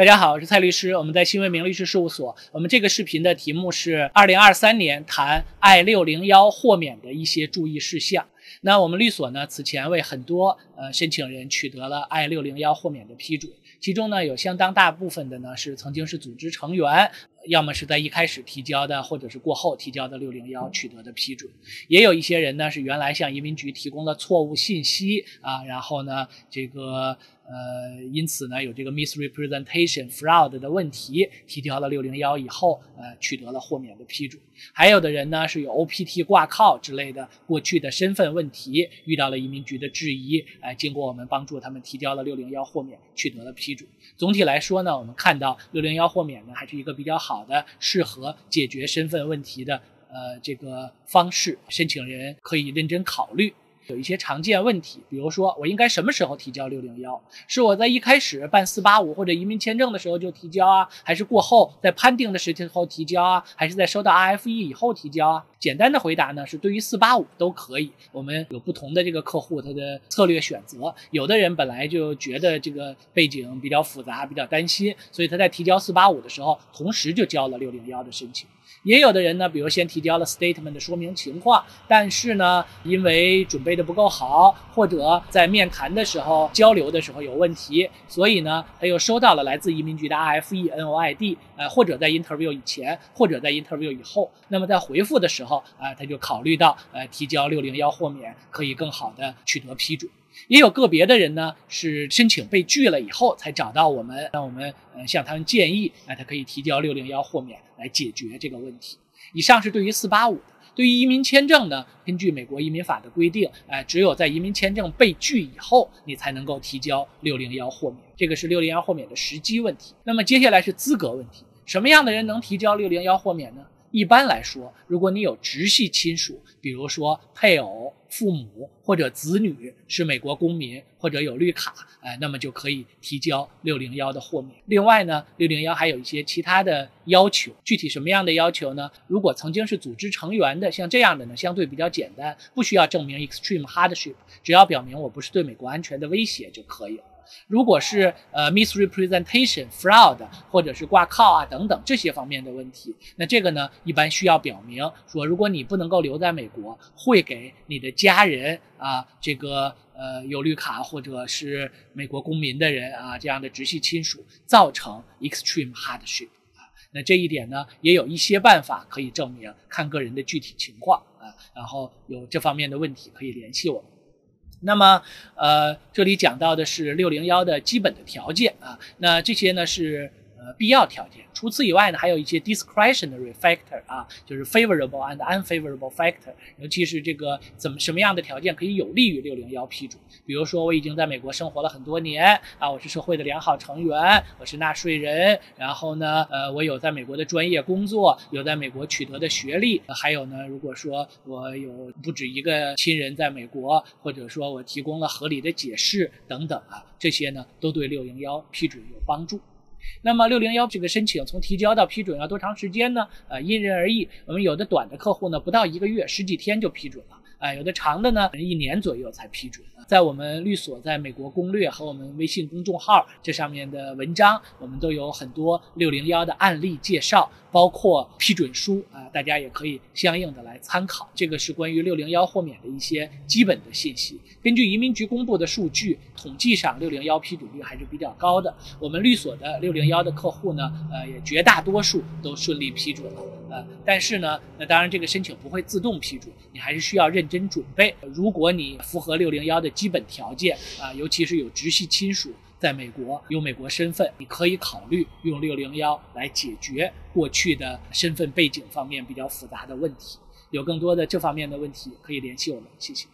大家好，我是蔡律师，我们在新闻明律师事务所。我们这个视频的题目是二零二三年谈 I 六零幺豁免的一些注意事项。那我们律所呢，此前为很多呃申请人取得了 I 六零幺豁免的批准，其中呢有相当大部分的呢是曾经是组织成员，要么是在一开始提交的，或者是过后提交的六零幺取得的批准。也有一些人呢是原来向移民局提供了错误信息啊，然后呢这个。呃，因此呢，有这个 misrepresentation fraud 的问题，提交了六零幺以后，呃，取得了豁免的批准。还有的人呢，是有 OPT 挂靠之类的过去的身份问题，遇到了移民局的质疑，呃，经过我们帮助他们提交了六零幺豁免，取得了批准。总体来说呢，我们看到六零幺豁免呢，还是一个比较好的，适合解决身份问题的，呃，这个方式，申请人可以认真考虑。有一些常见问题，比如说我应该什么时候提交六零幺？是我在一开始办四八五或者移民签证的时候就提交啊，还是过后在判定的时候提交啊，还是在收到 RFE 以后提交啊？简单的回答呢是对于四八五都可以。我们有不同的这个客户他的策略选择，有的人本来就觉得这个背景比较复杂，比较担心，所以他在提交四八五的时候，同时就交了六零幺的申请。也有的人呢，比如先提交了 statement 的说明情况，但是呢，因为准备不够好，或者在面谈的时候交流的时候有问题，所以呢，他又收到了来自移民局的 RFE NOID，呃，或者在 interview 以前，或者在 interview 以后，那么在回复的时候，啊，他就考虑到，呃，提交六零幺豁免可以更好的取得批准。也有个别的人呢，是申请被拒了以后才找到我们，让我们呃向他们建议，啊，他可以提交六零幺豁免来解决这个问题。以上是对于四八五的，对于移民签证呢，根据美国移民法的规定，哎，只有在移民签证被拒以后，你才能够提交六零幺豁免，这个是六零幺豁免的时机问题。那么接下来是资格问题，什么样的人能提交六零幺豁免呢？一般来说，如果你有直系亲属，比如说配偶、父母或者子女是美国公民或者有绿卡，哎，那么就可以提交六零幺的豁免。另外呢，六零幺还有一些其他的要求，具体什么样的要求呢？如果曾经是组织成员的，像这样的呢，相对比较简单，不需要证明 extreme hardship，只要表明我不是对美国安全的威胁就可以了。如果是呃 misrepresentation fraud 或者是挂靠啊等等这些方面的问题，那这个呢一般需要表明说，如果你不能够留在美国，会给你的家人啊这个呃有绿卡或者是美国公民的人啊这样的直系亲属造成 extreme hardship 啊，那这一点呢也有一些办法可以证明，看个人的具体情况啊，然后有这方面的问题可以联系我们。那么，呃，这里讲到的是六零幺的基本的条件啊，那这些呢是。呃，必要条件。除此以外呢，还有一些 discretionary factor 啊，就是 favorable and unfavorable factor。尤其是这个怎么什么样的条件可以有利于六零幺批准？比如说，我已经在美国生活了很多年啊，我是社会的良好成员，我是纳税人。然后呢，呃，我有在美国的专业工作，有在美国取得的学历。还有呢，如果说我有不止一个亲人在美国，或者说我提供了合理的解释等等啊，这些呢都对六零幺批准有帮助。那么六零幺这个申请从提交到批准要多长时间呢？呃，因人而异。我们有的短的客户呢，不到一个月，十几天就批准了。啊，有的长的呢，一年左右才批准。在我们律所在美国攻略和我们微信公众号这上面的文章，我们都有很多六零幺的案例介绍，包括批准书啊，大家也可以相应的来参考。这个是关于六零幺豁免的一些基本的信息。根据移民局公布的数据，统计上六零幺批准率还是比较高的。我们律所的六零幺的客户呢，呃，也绝大多数都顺利批准了。呃，但是呢，那当然这个申请不会自动批准，你还是需要认真准备。如果你符合六零幺的基本条件啊，尤其是有直系亲属在美国有美国身份，你可以考虑用六零幺来解决过去的身份背景方面比较复杂的问题。有更多的这方面的问题，可以联系我们，谢谢。